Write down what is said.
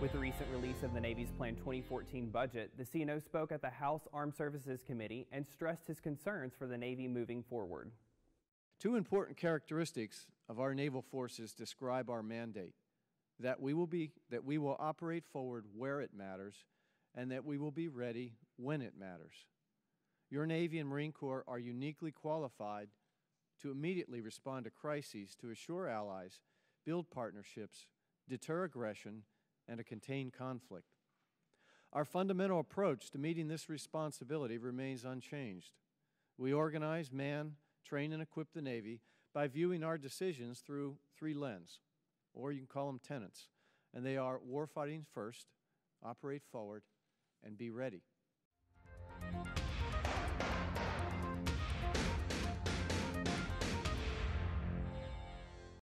With the recent release of the Navy's planned 2014 budget, the CNO spoke at the House Armed Services Committee and stressed his concerns for the Navy moving forward. Two important characteristics of our naval forces describe our mandate that we will be that we will operate forward where it matters and that we will be ready when it matters. Your Navy and Marine Corps are uniquely qualified to immediately respond to crises to assure allies, build partnerships, deter aggression, and to contain conflict. Our fundamental approach to meeting this responsibility remains unchanged. We organize, man, train, and equip the Navy by viewing our decisions through three lenses, or you can call them tenets, and they are warfighting first, operate forward, and be ready.